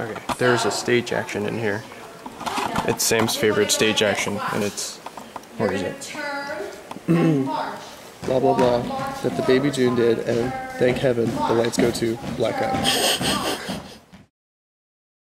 Okay, there's a stage action in here. It's Sam's favorite stage action, and it's where is it? Blah blah blah. That the baby June did, and thank heaven the lights go to blackout.